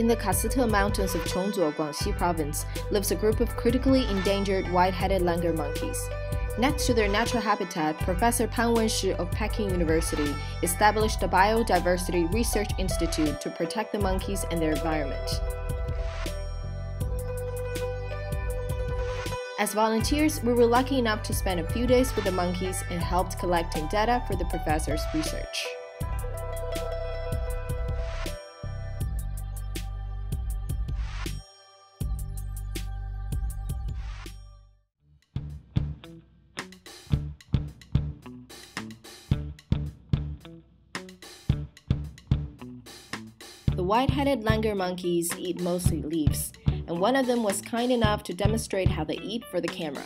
In the Khasite Mountains of Chongzuo, Guangxi Province, lives a group of critically endangered white-headed langur monkeys. Next to their natural habitat, Professor Pan Wenshi of Peking University established the Biodiversity Research Institute to protect the monkeys and their environment. As volunteers, we were lucky enough to spend a few days with the monkeys and helped collecting data for the professor's research. The white-headed langur monkeys eat mostly leaves, and one of them was kind enough to demonstrate how they eat for the camera.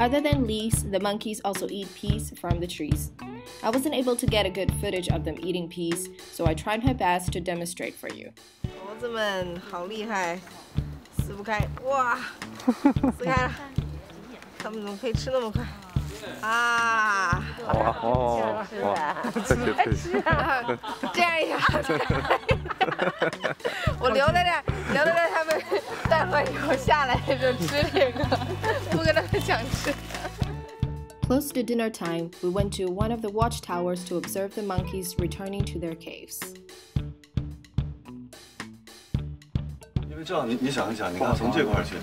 Other than leaves, the monkeys also eat peas from the trees. I wasn't able to get a good footage of them eating peas, so I tried my best to demonstrate for you. 猴子们好厉害，撕不开，哇，撕开了，他们怎么可以吃那么快？啊，哇哦，哇，这个可以，这样也好吃。我留在这儿，留在这儿，他们待会以后下来就吃这个， Close to dinner time, we went to one of the watchtowers to observe the monkeys returning to their caves. 因为这样，你你想一想，你看从这块去，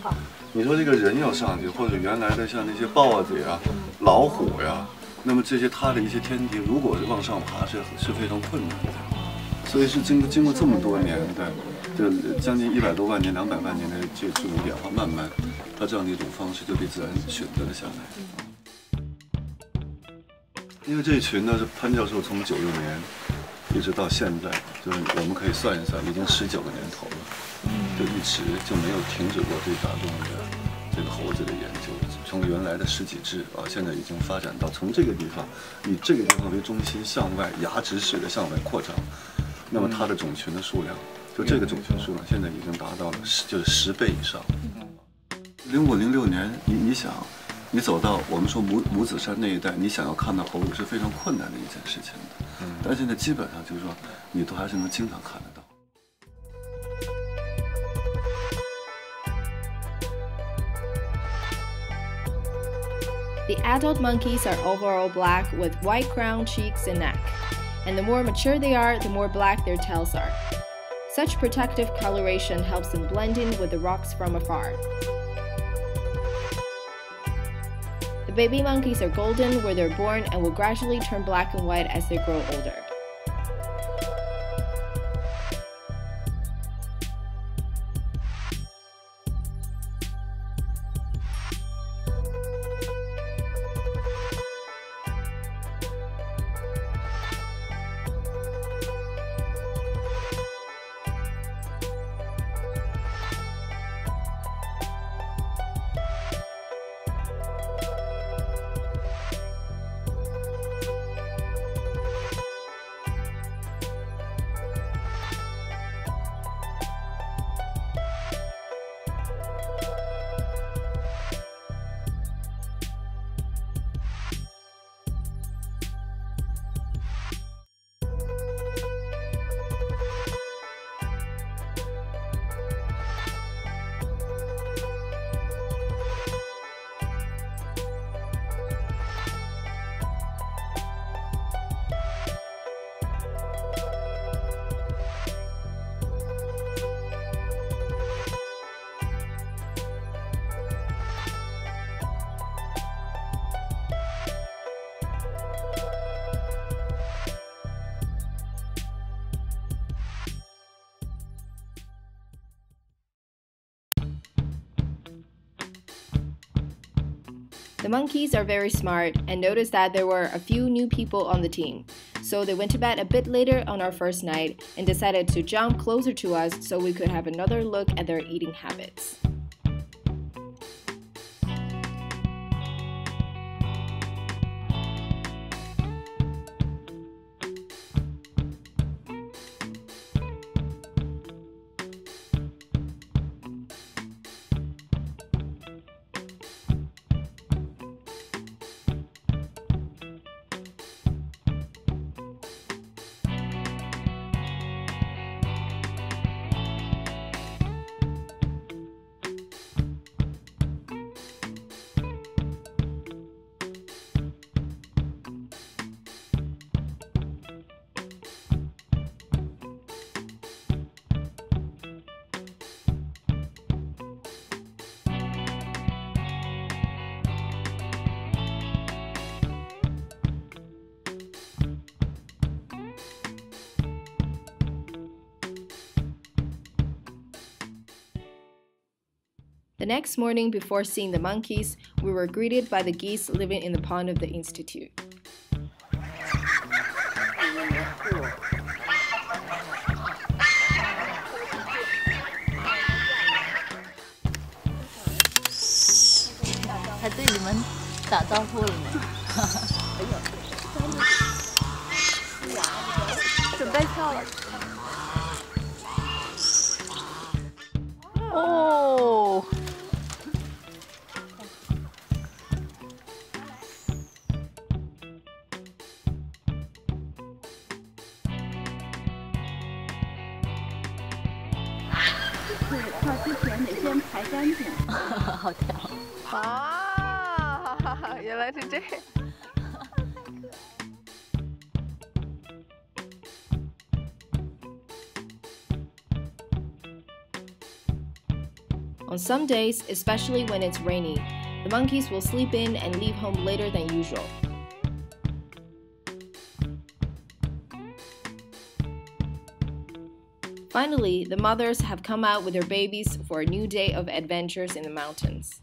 你说这个人要上去，或者原来的像那些豹子呀、老虎呀，那么这些它的一些天敌，如果是往上爬是是非常困难的。所以是经过经过这么多年的，这将近一百多万年、两百万年的这这种演化，慢慢它这样的一种方式就被自然选择了下来。因为这一群呢是潘教授从九六年一直到现在，就是我们可以算一算，已经十九个年头了。就一直就没有停止过对大众的这个猴子的研究，从原来的十几只啊，现在已经发展到从这个地方以这个地方为中心向外牙直式的向外扩张，那么它的种群的数量，就这个种群数量现在已经达到了十就是十倍以上。零五零六年，你你想，你走到我们说母母子山那一带，你想要看到猴子是非常困难的一件事情的，但现在基本上就是说，你都还是能经常看得到。The adult monkeys are overall black with white crown, cheeks, and neck. And the more mature they are, the more black their tails are. Such protective coloration helps in with the rocks from afar. The baby monkeys are golden where they're born and will gradually turn black and white as they grow older. The monkeys are very smart and noticed that there were a few new people on the team. So they went to bed a bit later on our first night and decided to jump closer to us so we could have another look at their eating habits. The next morning, before seeing the monkeys, we were greeted by the geese living in the pond of the Institute. 好跳。啊，原来是这样。On some days, especially when it's rainy, the monkeys will sleep in and leave home later than usual. Finally, the mothers have come out with their babies for a new day of adventures in the mountains.